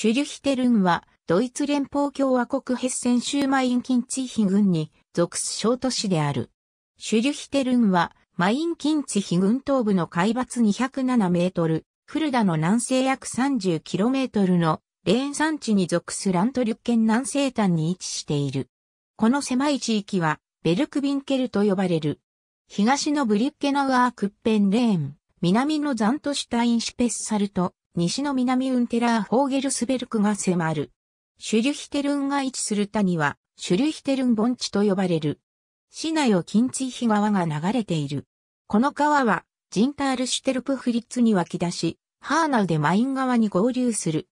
シュリュヒテルンは、ドイツ連邦共和国ヘッセン州マインキンツィヒ郡に属す小都市である。シュリュヒテルンは、マインキンツィヒ郡東部の海抜207メートル、フルダの南西約 30km のレーン山地に属すラントリュッケン南西端に位置している。この狭い地域は、ベルクビンケルと呼ばれる。東のブリュッケナウアークッペンレーン、南のザントシュタインシュペッサルと、西の南ウンテラーホーゲルスベルクが迫る。シュリュヒテルンが位置する谷は、シュリュヒテルン盆地と呼ばれる。市内をキンツィヒ川が流れている。この川は、ジンタールシュテルプフリッツに湧き出し、ハーナウでマイン川に合流する。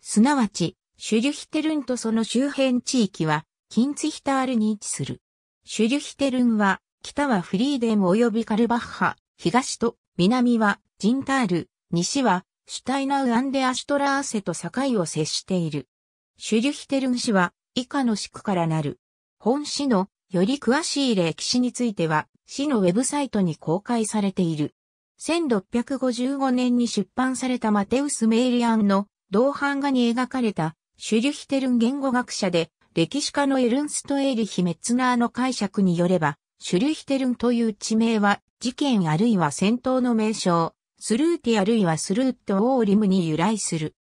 すなわち、シュリュヒテルンとその周辺地域は、キンツヒタールに位置する。シュリュヒテルンは、北はフリーデン及びカルバッハ、東と南はジンタール、西はシュタイナウアンデアシュトラーセと境を接している。シュリュヒテルン市は以下の市区からなる。本市のより詳しい歴史については市のウェブサイトに公開されている。1655年に出版されたマテウス・メイリアンの銅版画に描かれたシュリュヒテルン言語学者で歴史家のエルンスト・エーリヒ・メッツナーの解釈によれば、シュリュヒテルンという地名は事件あるいは戦闘の名称、スルーティあるいはスルーット・オーリムに由来する。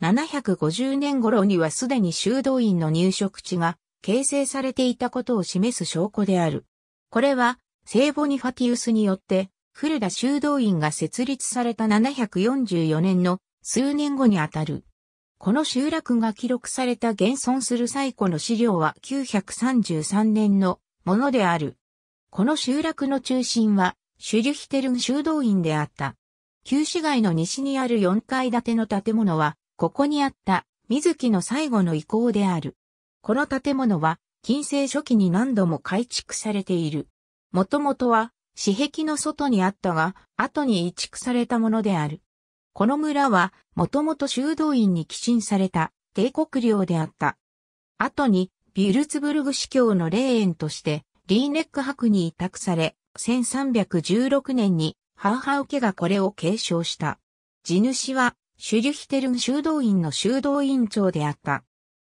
750年頃にはすでに修道院の入植地が形成されていたことを示す証拠である。これは、聖ボニファティウスによってフルダ修道院が設立された744年の数年後にあたる。この集落が記録された現存する最古の資料は933年のものである。この集落の中心はシュリュヒテルン修道院であった。旧市街の西にある4階建ての建物は、ここにあった水木の最後の遺構である。この建物は、近世初期に何度も改築されている。もともとは私壁の外にあったが、後に移築されたものである。この村は、もともと修道院に寄進された帝国領であった。後に、ビュルツブルグ司教の霊園として、リーネック博に委託され、1316年に、ハーハウ家がこれを継承した。地主は、シュリュヒテルン修道院の修道院長であった。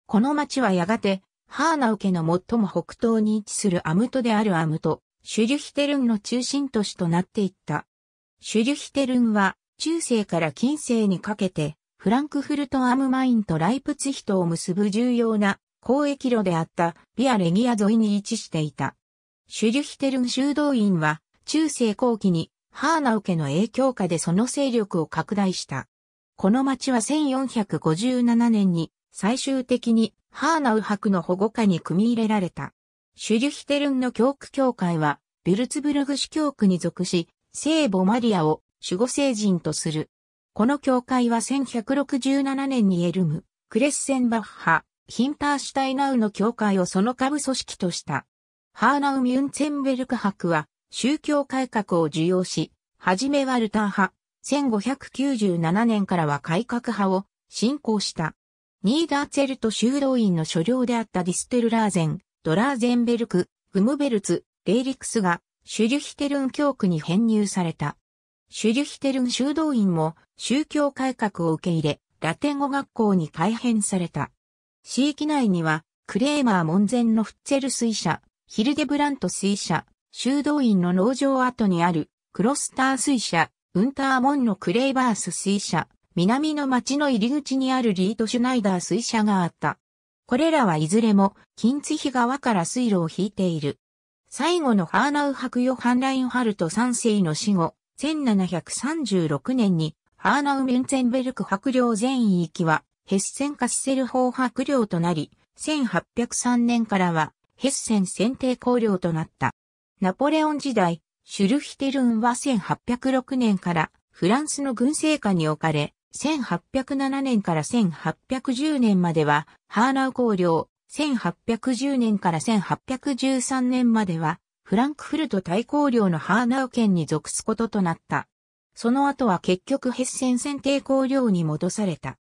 この町はやがて、ハーナウ家の最も北東に位置するアムトであるアムト、シュリュヒテルンの中心都市となっていった。シュリュヒテルンは中世から近世にかけてフランクフルトアムマインとライプツヒトを結ぶ重要な交易路であったビアレギア沿いに位置していた。シュリュヒテルン修道院は中世後期にハーナウ家の影響下でその勢力を拡大した。この町は1457年に最終的にハーナウ博の保護下に組み入れられた。シュリュヒテルンの教区教会は、ビルツブルグ市教区に属し、聖母マリアを守護聖人とする。この教会は1167年にエルム、クレッセンバッハ、ヒンターシュタイナウの教会をその下部組織とした。ハーナウ・ミュンツェンベルク博は宗教改革を受容し、はじめはルター派、1597年からは改革派を信仰した。ニーダーツェルト修道院の所領であったディステルラーゼン、ドラーゼンベルク、グムベルツ、レイリクスがシュリュヒテルン教区に編入された。シュリュヒテルン修道院も宗教改革を受け入れ、ラテン語学校に改編された。地域内には、クレーマー門前のフッツェル水車、ヒルデブラント水車、修道院の農場跡にあるクロスター水車、ウンターモンのクレイバース水車、南の町の入り口にあるリートシュナイダー水車があった。これらはいずれも、金津比川から水路を引いている。最後のハーナウ伯ヨハンラインハルト3世の死後、1736年に、ハーナウメンツェンベルク伯領全域は、ヘッセンカッセル法伯領となり、1803年からは、ヘッセン選定公領となった。ナポレオン時代、シュルヒテルンは1806年からフランスの軍政下に置かれ、1807年から1810年までは、ハーナウ公領、1810年から1813年までは、フランクフルト大公領のハーナウ県に属すこととなった。その後は結局ヘッセン選定公領に戻された。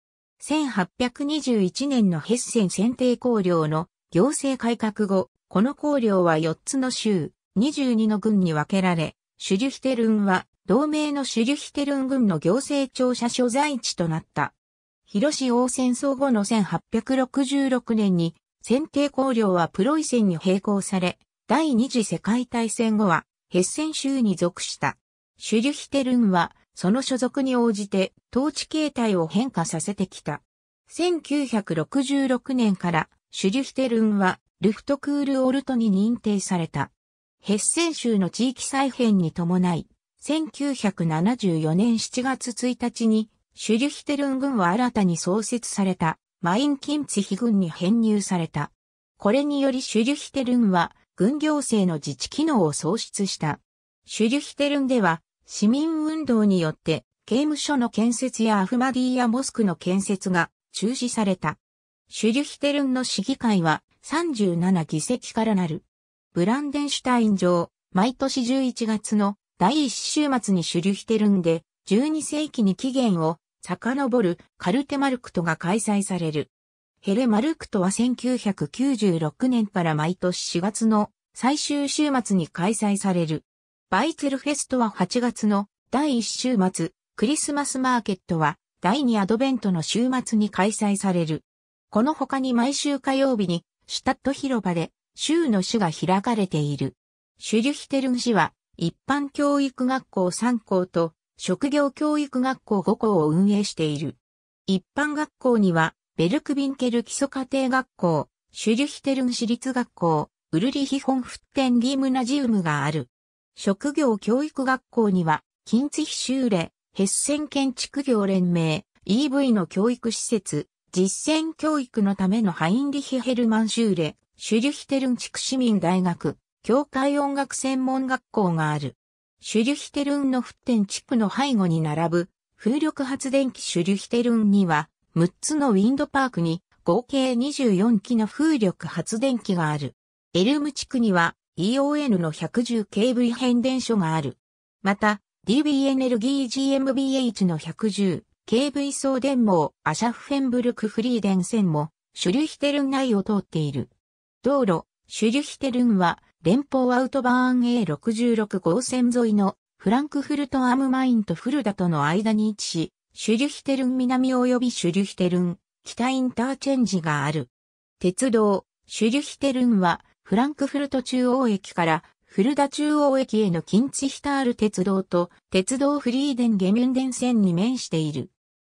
1821年のヘッセン選定公領の行政改革後、この公領は4つの州、22の郡に分けられ、シュリュヒテルンは同盟のシュリュヒテルン郡の行政庁舎所在地となった。広市王戦争後の1866年に、選定工領はプロイセンに並行され、第二次世界大戦後は、ヘッセン州に属した。シュリュヒテルンは、その所属に応じて、統治形態を変化させてきた。1966年から、シュリュヒテルンは、ルフトクールオルトに認定された。ヘッセン州の地域再編に伴い、1974年7月1日に、シュリュヒテルン軍は新たに創設された、マインキンツヒ軍に編入された。これによりシュリュヒテルンは、軍行政の自治機能を創出した。シュリュヒテルンでは、市民運動によって、刑務所の建設やアフマディーヤモスクの建設が中止された。シュリュヒテルンの市議会は37議席からなる。ブランデンシュタイン城、毎年11月の第1週末にシュリュヒテルンで12世紀に起源を遡るカルテマルクトが開催される。ヘレマルクトは1996年から毎年4月の最終週末に開催される。バイツェルフェストは8月の第1週末、クリスマスマーケットは第2アドベントの週末に開催される。この他に毎週火曜日にシュタット広場で州の種が開かれている。シュリュヒテルン市は一般教育学校3校と職業教育学校5校を運営している。一般学校にはベルクビンケル基礎家庭学校、シュリュヒテルン市立学校、ウルリヒホンフッテンギムナジウムがある。職業教育学校には、キンツヒシューレ、ヘッセン建築業連盟、EV の教育施設、実践教育のためのハインリヒヘルマンシューレ、シュリュヒテルン地区市民大学、教会音楽専門学校がある。シュリュヒテルンの沸点地区の背後に並ぶ風力発電機シュリュヒテルンには6つのウィンドパークに合計24機の風力発電機がある。エルム地区には EON の 110kV 変電所がある。また DB エネルギー GmbH の 110kV 送電網アシャフフェンブルクフリー電線もシュリュヒテルン内を通っている。道路、シュリュヒテルンは、連邦アウトバーン A66 号線沿いのフランクフルトアムマインとフルダとの間に位置し、シュリュヒテルン南及びシュリュヒテルン北インターチェンジがある。鉄道、シュリュヒテルンは、フランクフルト中央駅からフルダ中央駅へのキンツヒタール鉄道と鉄道フリーデンゲミュンデン線に面している。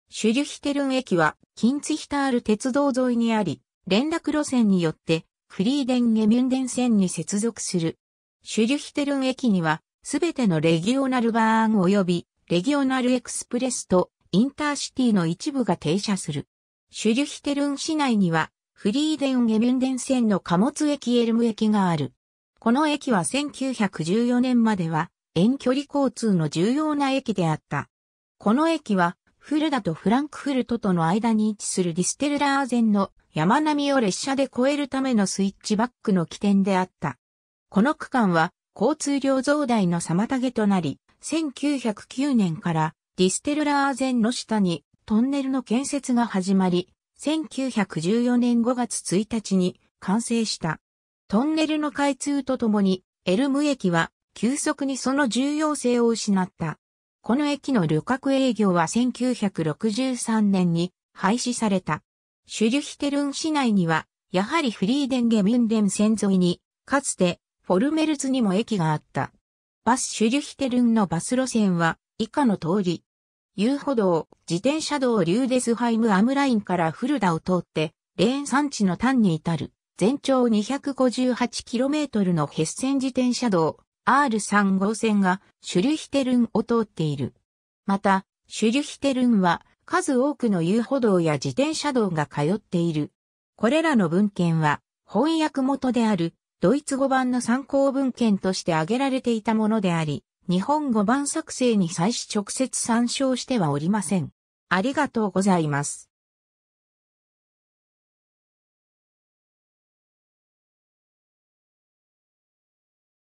シュリュヒテルン駅はキンツヒタール鉄道沿いにあり、連絡路線によってフリーデンゲミュンデン線に接続する。シュリュヒテルン駅には、すべてのレギオナルバーン及び、レギオナルエクスプレスとインターシティの一部が停車する。シュリュヒテルン市内には、フリーデンゲミュンデン線の貨物駅エルム駅がある。この駅は1914年までは遠距離交通の重要な駅であった。この駅はフルダとフランクフルトとの間に位置するディステルラーゼンの山並みを列車で越えるためのスイッチバックの起点であった。この区間は交通量増大の妨げとなり、1909年からディステルラーゼンの下にトンネルの建設が始まり、1914年5月1日に完成した。トンネルの開通とともに、エルム駅は急速にその重要性を失った。この駅の旅客営業は1963年に廃止された。シュリュヒテルン市内には、やはりフリーデンゲミュンデン線沿いに、かつて、フォルメルツにも駅があった。バスシュリュヒテルンのバス路線は、以下の通り。遊歩道、自転車道リューデスハイムアムラインからフルダを通って、レーン産地の端に至る、全長 258km のヘッセン自転車道、R3 号線がシュリュヒテルンを通っている。また、シュリュヒテルンは数多くの遊歩道や自転車道が通っている。これらの文献は翻訳元であるドイツ語版の参考文献として挙げられていたものであり、日本語版作成に際し直接参照してはおりません。ありがとうございます。